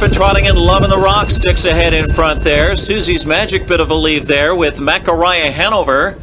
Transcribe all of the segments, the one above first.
Orphan trotting in Love in the Rock sticks ahead in front there. Susie's Magic bit of a leave there with Macariah Hanover.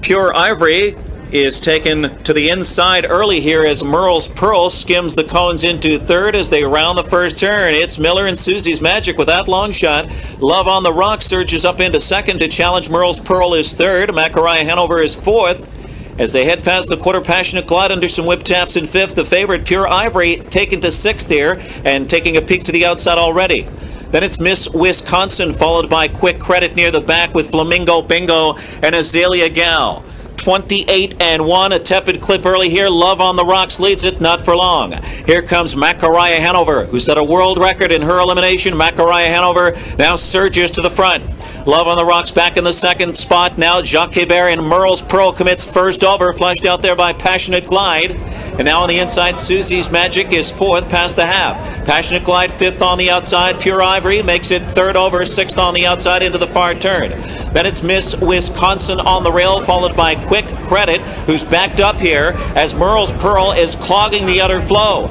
Pure Ivory is taken to the inside early here as Merle's Pearl skims the cones into third as they round the first turn. It's Miller and Susie's Magic with that long shot. Love on the Rock surges up into second to challenge Merle's Pearl is third. Macariah Hanover is fourth. As they head past the quarter, Passionate Glide under some whip taps in fifth. The favorite, Pure Ivory, taken to sixth here and taking a peek to the outside already. Then it's Miss Wisconsin, followed by Quick Credit near the back with Flamingo Bingo and Azalea Gal. 28 and 1. A tepid clip early here. Love on the Rocks leads it, not for long. Here comes Macariah Hanover, who set a world record in her elimination. Macariah Hanover now surges to the front. Love on the Rocks back in the second spot. Now Jacques Hebert and Merle's Pearl commits first over, flushed out there by Passionate Glide. And now on the inside, Susie's Magic is fourth past the half. Passionate Glide fifth on the outside. Pure Ivory makes it third over, sixth on the outside into the far turn. Then it's Miss Wisconsin on the rail, followed by Quick Credit, who's backed up here as Merle's Pearl is clogging the utter flow.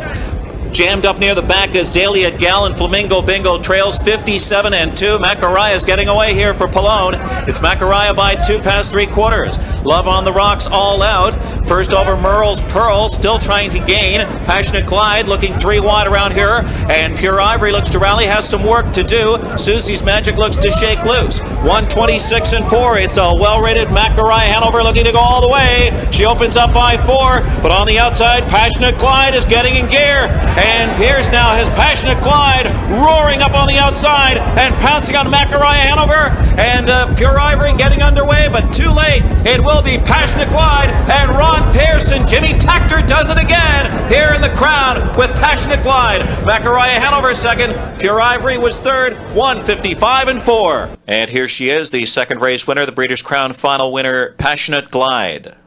Jammed up near the back, Azalea Gal and Flamingo Bingo trails 57 and 2. Macariah is getting away here for Pallone. It's Macariah by two past three quarters. Love on the Rocks all out. First over Merle's Pearl, still trying to gain. Passionate Glide looking three wide around here. And Pure Ivory looks to rally, has some work to do. Susie's Magic looks to shake loose. 126 and 4. It's a well rated Macariah Hanover looking to go all the way. She opens up by four, but on the outside, Passionate Glide is getting in gear. And Pierce now has Passionate Glide roaring up on the outside and pouncing on Macariah Hanover. And uh, Pure Ivory getting underway, but too late. It will be Passionate Glide and Ron Pierce and Jimmy Takter does it again here in the crowd with Passionate Glide. Macariah Hanover second. Pure Ivory was third, 155 and 4. And here she is, the second race winner, the Breeders' Crown final winner, Passionate Glide.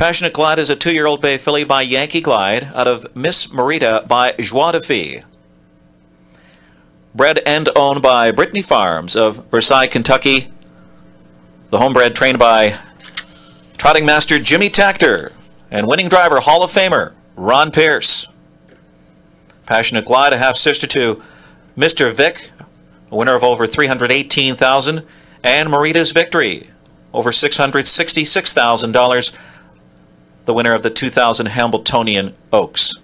Passionate Glide is a two-year-old bay filly by Yankee Glide out of Miss Marita by Joie de Fille. Bred and owned by Brittany Farms of Versailles, Kentucky. The homebred trained by trotting master Jimmy Takter and winning driver Hall of Famer Ron Pierce. Passionate Glide, a half-sister to Mr. Vic, a winner of over 318000 and Marita's Victory, over $666,000 the winner of the 2000 Hambletonian Oaks.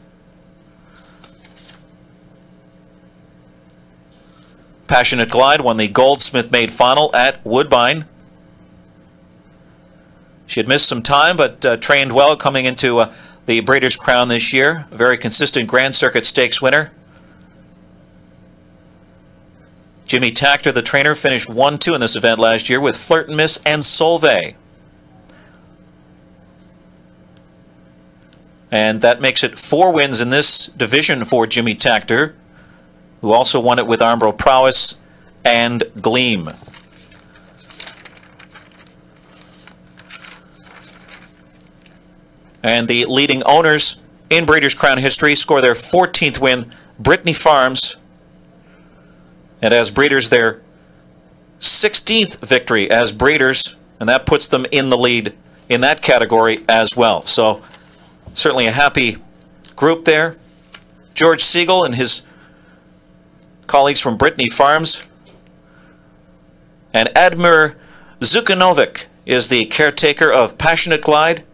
Passionate Glide won the Goldsmith Maid Final at Woodbine. She had missed some time, but uh, trained well coming into uh, the Breeders' Crown this year. A very consistent Grand Circuit Stakes winner. Jimmy Takter, the trainer, finished 1-2 in this event last year with Flirt and Miss and Solvay. And that makes it four wins in this division for Jimmy Takter, who also won it with Armbro Prowess and Gleam. And the leading owners in Breeders' Crown history score their 14th win, Brittany Farms. And as breeders, their 16th victory as breeders, and that puts them in the lead in that category as well. So certainly a happy group there. George Siegel and his colleagues from Brittany Farms. And Admir Zukanovic is the caretaker of Passionate Glide.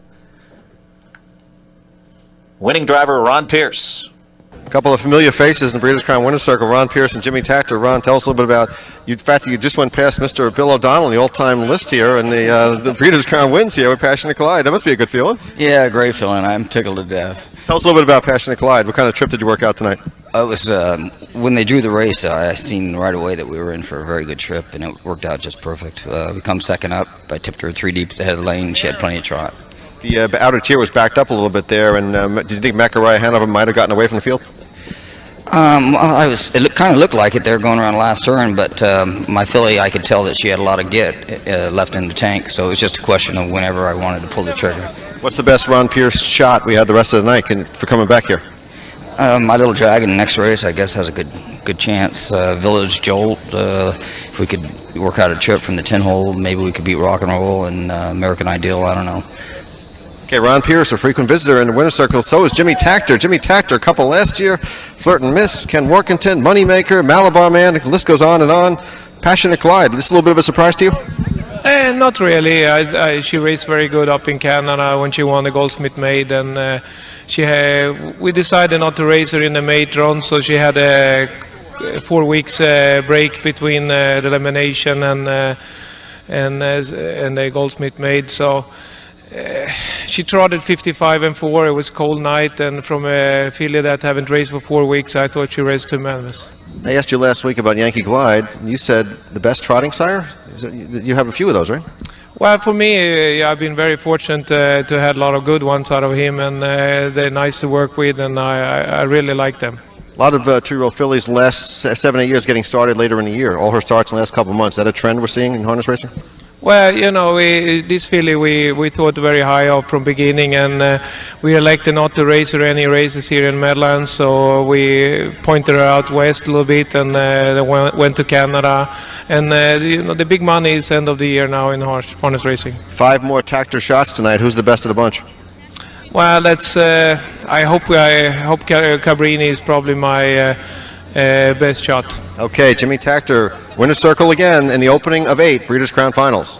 Winning driver Ron Pierce. A couple of familiar faces in the Breeders' Crown Winner's Circle, Ron Pierce and Jimmy Takter. Ron, tell us a little bit about you, the fact that you just went past Mr. Bill O'Donnell in the all-time list here, and the, uh, the Breeders' Crown wins here with Passionate Glide. That must be a good feeling. Yeah, great feeling. I'm tickled to death. Tell us a little bit about Passionate Glide. What kind of trip did you work out tonight? It was um, when they drew the race. I seen right away that we were in for a very good trip, and it worked out just perfect. Uh, we come second up. I tipped her three deep at the head of the lane. She had plenty of trot. The uh, outer tier was backed up a little bit there, and um, do you think Macariah Hanover might have gotten away from the field? Um, well, I was. It look, kind of looked like it. They were going around last turn, but um, my filly, I could tell that she had a lot of get uh, left in the tank. So it was just a question of whenever I wanted to pull the trigger. What's the best Ron Pierce shot we had the rest of the night can, for coming back here? Uh, my little dragon next race, I guess, has a good good chance. Uh, Village Jolt, uh, if we could work out a trip from the 10 hole, maybe we could beat Rock and Roll and uh, American Ideal. I don't know. Okay, Ron Pierce, a frequent visitor in the winner's circle. So is Jimmy Takter. Jimmy Takter, a couple last year. Flirt and Miss, Ken Workington, Moni Maker, Malabar Man. The list goes on and on. Passionate Glide. This is a little bit of a surprise to you? Eh, not really. I, I, she raced very good up in Canada when she won the Goldsmith Maid, and uh, she had, we decided not to race her in the matron, so she had a four weeks uh, break between uh, the elimination and uh, and uh, and the Goldsmith Maid. So uh, she trotted 55 and four. It was cold night, and from a filly that haven't raced for four weeks, I thought she raced tremendous. I asked you last week about Yankee Glide. You said the best trotting sire? Is it, you have a few of those, right? Well, for me, uh, I've been very fortunate uh, to have a lot of good ones out of him, and uh, they're nice to work with, and I, I, I really like them. A lot of uh, two-year-old fillies last seven, eight years getting started later in the year. All her starts in the last couple of months. Is that a trend we're seeing in harness racing? Well, you know, we, this filly we, we thought very high of from beginning, and uh, we elected not to race her any races here in Medlands, so we pointed her out west a little bit and uh, went, went to Canada. And uh, you know, the big money is end of the year now in harness, harness racing. Five more Takter shots tonight. Who's the best of the bunch? Well, that's. Uh, I hope I hope Cabrini is probably my uh, uh, best shot. Okay, Jimmy Takter, winner's circle again in the opening of eight Breeders' Crown Finals.